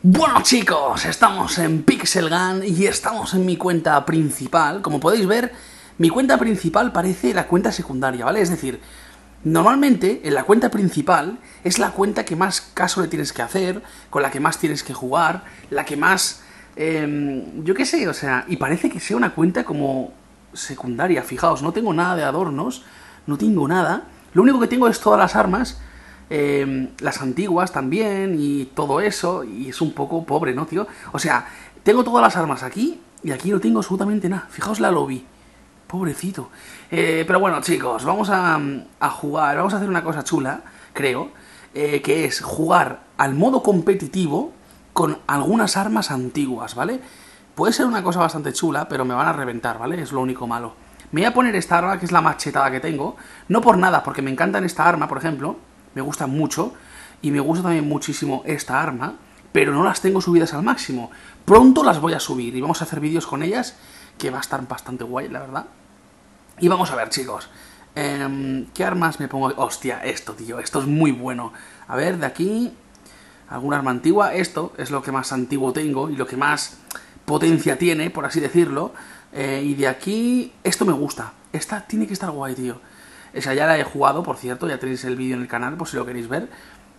Bueno chicos, estamos en Pixel Gun y estamos en mi cuenta principal. Como podéis ver, mi cuenta principal parece la cuenta secundaria, ¿vale? Es decir, normalmente en la cuenta principal es la cuenta que más caso le tienes que hacer, con la que más tienes que jugar, la que más... Em, yo qué sé, o sea, y parece que sea una cuenta como secundaria. Fijaos, no tengo nada de adornos, no tengo nada. Lo único que tengo es todas las armas Em, las antiguas también y todo eso, y es un poco pobre, ¿no, tío? O sea, tengo todas las armas aquí y aquí no tengo absolutamente nada. Fijaos la lobby. Pobrecito. Eh, pero bueno, chicos, vamos a, jugar, vamos a hacer una cosa chula, creo, eh, que es jugar al modo competitivo con algunas armas antiguas, ¿vale? Puede ser una cosa bastante chula, pero me van a reventar, ¿vale? Es lo único malo. Me voy a poner esta arma, que es la machetada que tengo, no por nada, porque me encanta esta arma, por ejemplo, me gusta mucho y me gusta también muchísimo esta arma, pero no las tengo subidas al máximo. Pronto las voy a subir y vamos a hacer vídeos con ellas, que va a estar bastante guay, la verdad. Y vamos a ver, chicos. Em, ¿Qué armas me pongo? Hostia, esto, tío, esto es muy bueno. A ver, de aquí, alguna arma antigua. Esto es lo que más antiguo tengo y lo que más potencia tiene, por así decirlo. Eh, y de aquí, esto me gusta. Esta tiene que estar guay, tío. Esa ya la he jugado, por cierto, ya tenéis el vídeo en el canal por si lo queréis ver.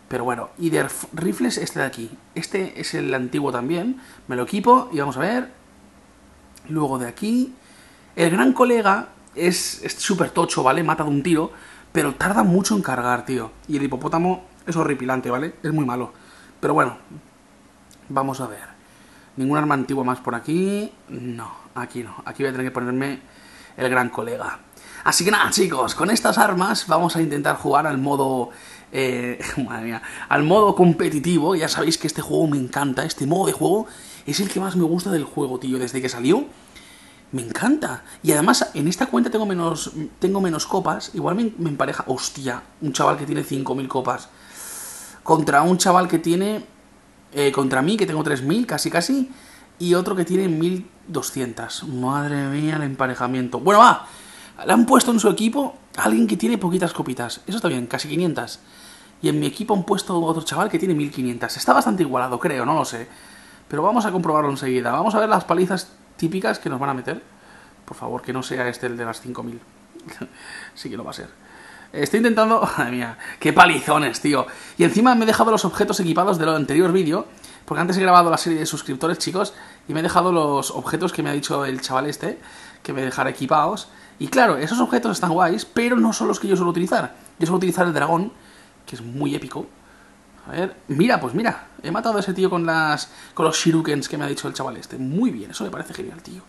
Pero bueno, y de rifles este de aquí. Este es el antiguo también. Me lo equipo y vamos a ver. Luego de aquí. El gran colega es súper tocho, ¿vale? Mata de un tiro. Pero tarda mucho en cargar, tío. Y el hipopótamo es horripilante, ¿vale? Es muy malo. Pero bueno, vamos a ver. Ningún arma antigua más por aquí. No, aquí no. Aquí voy a tener que ponerme el gran colega. Así que nada, chicos, con estas armas vamos a intentar jugar al modo... Eh, madre mía, al modo competitivo. Ya sabéis que este juego me encanta. Este modo de juego es el que más me gusta del juego, tío. Desde que salió, me encanta. Y además, en esta cuenta tengo menos, tengo menos copas. Igual me, empareja... Hostia, un chaval que tiene 5.000 copas. Contra un chaval que tiene... Eh, contra mí, que tengo 3.000, casi casi. Y otro que tiene 1.200. Madre mía, el emparejamiento. Bueno, va. Le han puesto en su equipo a alguien que tiene poquitas copitas. Eso está bien, casi 500. Y en mi equipo han puesto a otro chaval que tiene 1500. Está bastante igualado, creo, no lo sé. Pero vamos a comprobarlo enseguida. Vamos a ver las palizas típicas que nos van a meter. Por favor, que no sea este el de las 5000. sí que lo va a ser. Estoy intentando... Madre mía, qué palizones, tío. Y encima me he dejado los objetos equipados del anterior vídeo. Porque antes he grabado la serie de suscriptores, chicos. Y me he dejado los objetos que me ha dicho el chaval este. Que me dejara equipados. Y claro, esos objetos están guays, pero no son los que yo suelo utilizar. Yo suelo utilizar el dragón, que es muy épico. A ver, mira, pues mira, he matado a ese tío con las con los shurikens que me ha dicho el chaval este. Muy bien, eso me parece genial, tío.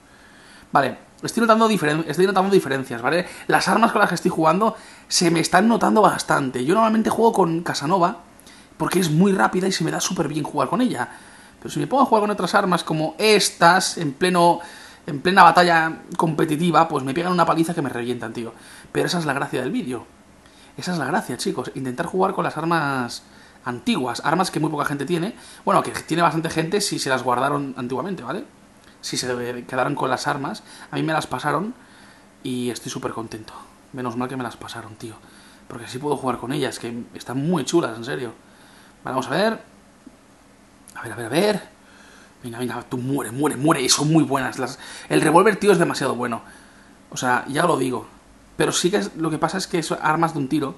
Vale, estoy notando, estoy notando diferencias, ¿vale? Las armas con las que estoy jugando se me están notando bastante. Yo normalmente juego con Casanova porque es muy rápida y se me da súper bien jugar con ella. Pero si me pongo a jugar con otras armas como estas, en pleno en plena batalla competitiva, pues me pegan una paliza que me revientan, tío. Pero esa es la gracia del vídeo. Esa es la gracia, chicos. Intentar jugar con las armas antiguas, armas que muy poca gente tiene. Bueno, que tiene bastante gente si se las guardaron antiguamente, ¿vale? Si se quedaron con las armas. A mí me las pasaron y estoy súper contento. Menos mal que me las pasaron, tío. Porque así puedo jugar con ellas, que están muy chulas, en serio. Vale, vamos a ver. A ver, a ver, a ver. Venga, venga, tú muere, muere, muere. Son muy buenas. Las... El revólver, tío, es demasiado bueno. O sea, ya lo digo. Pero sí que lo que pasa es que son armas de un tiro.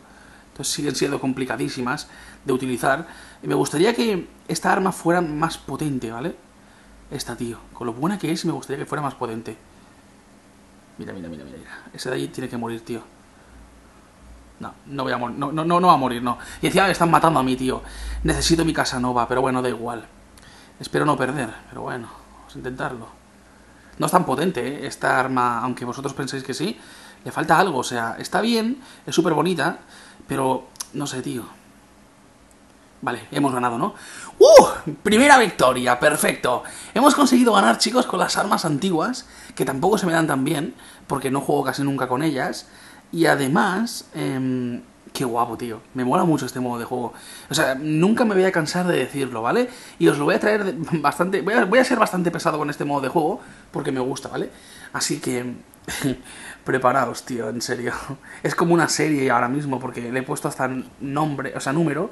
Entonces siguen siendo complicadísimas de utilizar. Y me gustaría que esta arma fuera más potente, ¿vale? Esta, tío. Con lo buena que es, me gustaría que fuera más potente. Mira, mira, mira, mira. Ese de ahí tiene que morir, tío. No, no voy a morir. No, no, no, va a morir, no. Y me están matando a mí, tío. Necesito mi casa nova, pero bueno, da igual. Espero no perder, pero bueno, vamos a intentarlo. No es tan potente, ¿eh? Esta arma, aunque vosotros penséis que sí, le falta algo. O sea, está bien, es súper bonita, pero no sé, tío. Vale, hemos ganado, ¿no? ¡Uh! Primera victoria, perfecto. Hemos conseguido ganar, chicos, con las armas antiguas, que tampoco se me dan tan bien, porque no juego casi nunca con ellas. Y además, eh, Qué guapo, tío. Me mola mucho este modo de juego. O sea, nunca me voy a cansar de decirlo, ¿vale? Y os lo voy a traer bastante... Voy a, ser bastante pesado con este modo de juego porque me gusta, ¿vale? Así que... preparaos, tío, en serio. Es como una serie ahora mismo porque le he puesto hasta nombre, o sea, número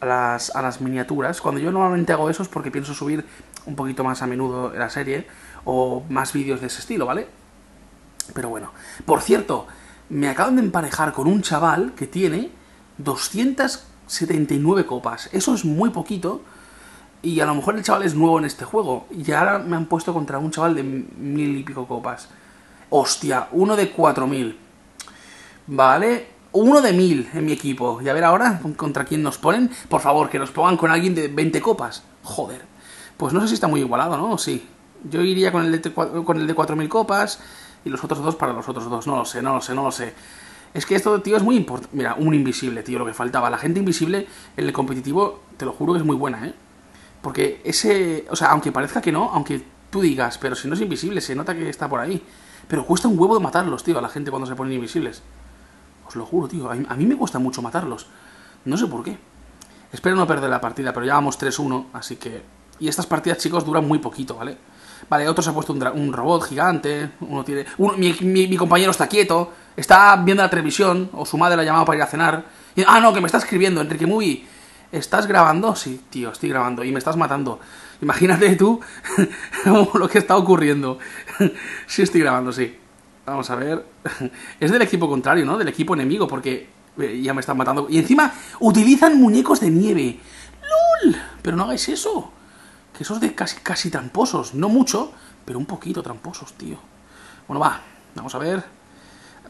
a las, a las miniaturas. Cuando yo normalmente hago eso es porque pienso subir un poquito más a menudo la serie o más vídeos de ese estilo, ¿vale? Pero bueno. Por cierto, me acaban de emparejar con un chaval que tiene 279 copas. Eso es muy poquito. Y a lo mejor el chaval es nuevo en este juego. Y ahora me han puesto contra un chaval de mil y pico copas. Hostia, uno de 4000. Vale, uno de mil en mi equipo. Y a ver ahora contra quién nos ponen. Por favor, que nos pongan con alguien de 20 copas. Joder. Pues no sé si está muy igualado, ¿no? Sí. Yo iría con el de, con el de 4000 copas y los otros dos para los otros dos. No lo sé, no lo sé, no lo sé. Es que esto, tío, es muy importante. Mira, un invisible, tío, lo que faltaba. La gente invisible en el competitivo, te lo juro que es muy buena, ¿eh? Porque ese. O sea, aunque parezca que no, aunque tú digas, pero si no es invisible, se nota que está por ahí. Pero cuesta un huevo de matarlos, tío, a la gente cuando se ponen invisibles. Os lo juro, tío. A mí, me cuesta mucho matarlos. No sé por qué. Espero no perder la partida, pero ya vamos 3-1, así que... Y estas partidas, chicos, duran muy poquito, ¿vale? Vale, otro se ha puesto un, robot gigante, uno tiene... mi, compañero está quieto, está viendo la televisión, o su madre la ha llamado para ir a cenar. ah, no, que me está escribiendo, Enrique Muy. ¿Estás grabando? Sí, tío, estoy grabando y me estás matando. Imagínate tú lo que está ocurriendo. sí, estoy grabando, sí. Vamos a ver. Es del equipo contrario, ¿no? Del equipo enemigo, porque eh, ya me están matando. Y encima utilizan muñecos de nieve. ¡Lol! Pero no hagáis eso. Que esos de casi, casi tramposos. No mucho, pero un poquito tramposos, tío. Bueno, va. Vamos a ver.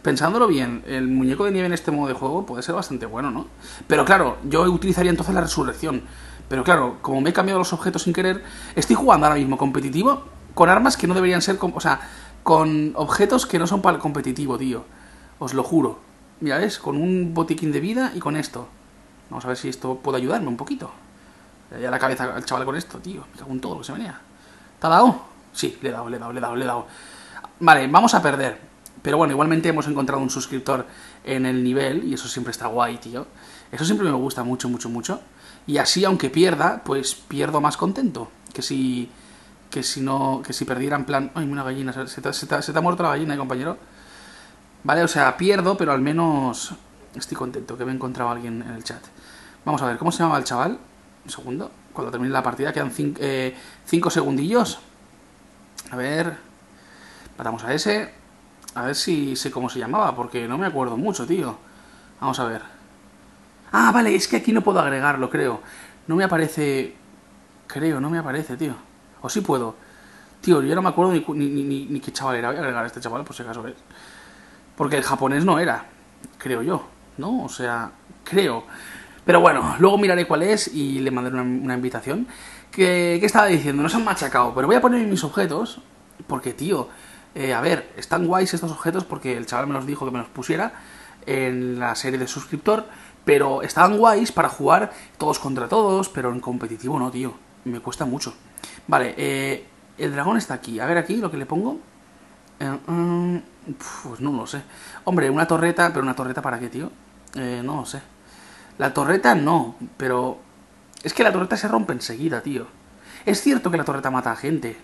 Pensándolo bien, el muñeco de nieve en este modo de juego puede ser bastante bueno, ¿no? Pero claro, yo utilizaría entonces la resurrección. Pero claro, como me he cambiado los objetos sin querer, estoy jugando ahora mismo competitivo con armas que no deberían ser... O sea, con objetos que no son para el competitivo, tío. Os lo juro. Mira, ¿ves? Con un botiquín de vida y con esto. Vamos a ver si esto puede ayudarme un poquito. Ya la cabeza al chaval con esto, tío. En todo lo que se venía. ¿Te ha dado? Sí, le he dado, le he dado, le he dado, le he dado. Vale, vamos a perder. Pero bueno, igualmente hemos encontrado un suscriptor en el nivel y eso siempre está guay, tío. Eso siempre me gusta mucho, mucho, mucho. Y así, aunque pierda, pues pierdo más contento. Que si que si no, que si perdiera en plan, ay, una gallina, se te, se, te, ha muerto la gallina, ¿eh, compañero. Vale, o sea, pierdo, pero al menos estoy contento que me he encontrado a alguien en el chat. Vamos a ver, ¿cómo se llamaba el chaval? Un segundo, cuando termine la partida quedan 5 eh, segundillos. A ver, matamos a ese. A ver si sé cómo se llamaba, porque no me acuerdo mucho, tío. Vamos a ver. Ah, vale, es que aquí no puedo agregarlo, creo. No me aparece... Creo, no me aparece, tío. O sí puedo. Tío, yo no me acuerdo ni, ni, ni, qué chaval era. Voy a agregar a este chaval por si acaso es. Porque el japonés no era. Creo yo. ¿No? O sea, creo. Pero bueno, luego miraré cuál es y le mandaré una, invitación. ¿Qué, ¿Qué, estaba diciendo? No se han machacado. Pero voy a poner mis objetos. Porque, tío, eh, a ver, están guays estos objetos porque el chaval me los dijo que me los pusiera en la serie de suscriptor. Pero estaban guays para jugar todos contra todos, pero en competitivo no, tío. Me cuesta mucho. Vale, eh, el dragón está aquí. A ver aquí lo que le pongo. Eh, mm, pues no lo sé. Hombre, una torreta, pero una torreta para qué, tío? Eh, no lo sé. La torreta no, pero... Es que la torreta se rompe enseguida, tío. Es cierto que la torreta mata a gente,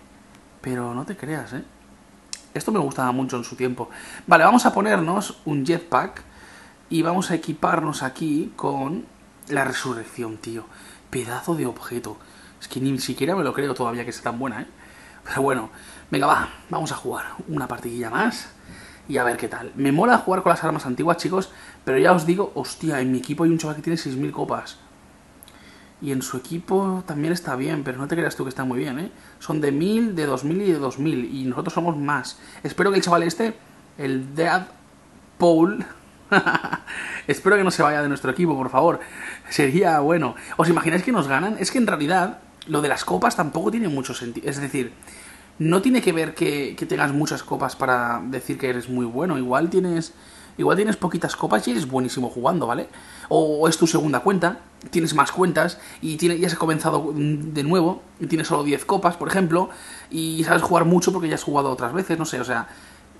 pero no te creas, ¿eh? Esto me gustaba mucho en su tiempo. Vale, vamos a ponernos un jetpack y vamos a equiparnos aquí con la resurrección, tío. Pedazo de objeto. Es que ni siquiera me lo creo todavía que sea tan buena, ¿eh? Pero bueno, venga, va, vamos a jugar una partidilla más y a ver qué tal. Me mola jugar con las armas antiguas, chicos, pero ya os digo, hostia, en mi equipo hay un chaval que tiene 6.000 copas. Y en su equipo también está bien, pero no te creas tú que está muy bien, ¿eh? Son de 1000, de 2000 y de 2000, y nosotros somos más. Espero que el chaval este, el Dead Paul, espero que no se vaya de nuestro equipo, por favor. Sería bueno. ¿Os imagináis que nos ganan? Es que en realidad lo de las copas tampoco tiene mucho sentido. Es decir, no tiene que ver que, tengas muchas copas para decir que eres muy bueno. Igual tienes. Igual tienes poquitas copas y eres buenísimo jugando, ¿vale? O, es tu segunda cuenta, tienes más cuentas y tiene, ya has comenzado de nuevo y tienes solo 10 copas, por ejemplo, y sabes jugar mucho porque ya has jugado otras veces, no sé, o sea,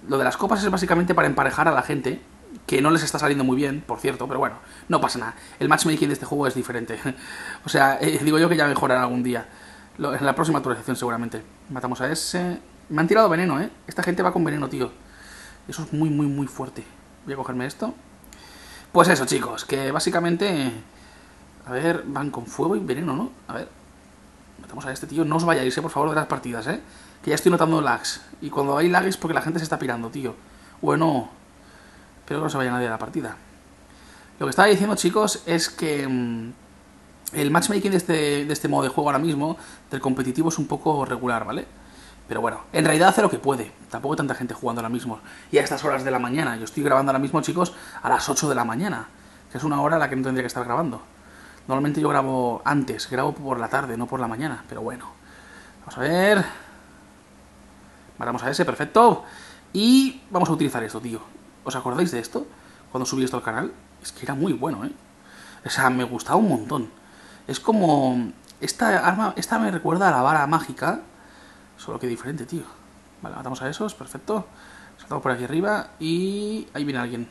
lo de las copas es básicamente para emparejar a la gente que no les está saliendo muy bien, por cierto, pero bueno, no pasa nada. El matchmaking de este juego es diferente. o sea, eh, digo yo que ya mejorará algún día. En la próxima actualización seguramente. Matamos a ese... Me han tirado veneno, ¿eh? Esta gente va con veneno, tío. Eso es muy, muy, muy fuerte. Voy a cogerme esto. Pues eso, chicos, que básicamente... A ver, van con fuego y veneno, ¿no? A ver. Matamos a este tío. No os vayáis, eh, por favor, de las partidas, ¿eh? Que ya estoy notando lags. Y cuando hay lags es porque la gente se está pirando, tío. Bueno. Espero que no se vaya nadie de la partida. Lo que estaba diciendo, chicos, es que... el matchmaking de este, de este modo de juego ahora mismo, del competitivo, es un poco regular, ¿vale? Pero bueno, en realidad hace lo que puede. Tampoco hay tanta gente jugando ahora mismo. Y a estas horas de la mañana. Yo estoy grabando ahora mismo, chicos, a las 8 de la mañana. Que es una hora a la que no tendría que estar grabando. Normalmente yo grabo antes, grabo por la tarde, no por la mañana. Pero bueno. Vamos a ver. Matamos a ese, perfecto. Y vamos a utilizar esto, tío. ¿Os acordáis de esto? Cuando subí esto al canal. Es que era muy bueno, ¿eh? O sea, me gustaba un montón. Es como... Esta arma, esta me recuerda a la vara mágica. Solo que diferente, tío. Vale, matamos a esos, perfecto. Saltamos por aquí arriba y... Ahí viene alguien.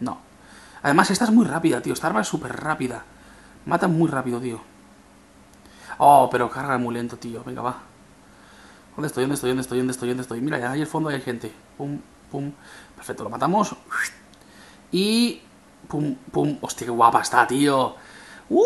No. Además, esta es muy rápida, tío. Esta arma es súper rápida. Mata muy rápido, tío. Oh, pero carga muy lento, tío. Venga, va. ¿Dónde estoy? ¿Dónde estoy? ¿Dónde estoy? ¿Dónde estoy? ¿Dónde estoy? Mira, ahí al fondo hay gente. Pum, pum. Perfecto, lo matamos. Y... Pum, pum. Hostia, qué guapa está, tío. ¡Uh!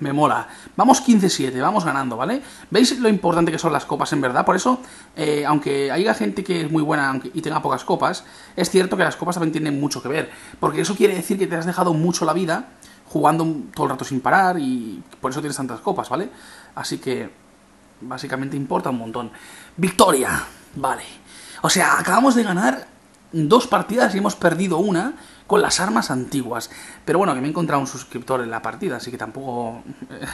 Me mola. Vamos 15-7, vamos ganando, ¿vale? ¿Veis lo importante que son las copas en verdad? Por eso, eh, aunque haya gente que es muy buena y tenga pocas copas, es cierto que las copas también tienen mucho que ver. Porque eso quiere decir que te has dejado mucho la vida jugando todo el rato sin parar y por eso tienes tantas copas, ¿vale? Así que, básicamente importa un montón. Victoria, vale. O sea, acabamos de ganar dos partidas y hemos perdido una con las armas antiguas. Pero bueno, que me he encontrado un suscriptor en la partida, así que tampoco...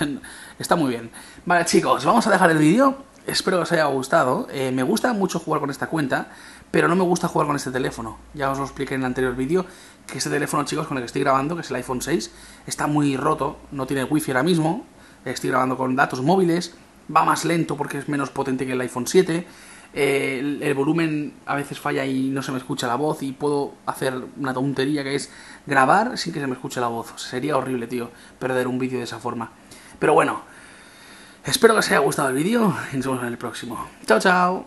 está muy bien. Vale, chicos, vamos a dejar el vídeo. Espero que os haya gustado. Eh, me gusta mucho jugar con esta cuenta, pero no me gusta jugar con este teléfono. Ya os lo expliqué en el anterior vídeo, que este teléfono, chicos, con el que estoy grabando, que es el iPhone 6, está muy roto, no tiene wifi ahora mismo. Estoy grabando con datos móviles, va más lento porque es menos potente que el iPhone 7. Eh, el, volumen a veces falla y no se me escucha la voz y puedo hacer una tontería que es grabar sin que se me escuche la voz. Sería horrible, tío, perder un vídeo de esa forma. Pero bueno, espero que os haya gustado el vídeo y nos vemos en el próximo. Chao, chao.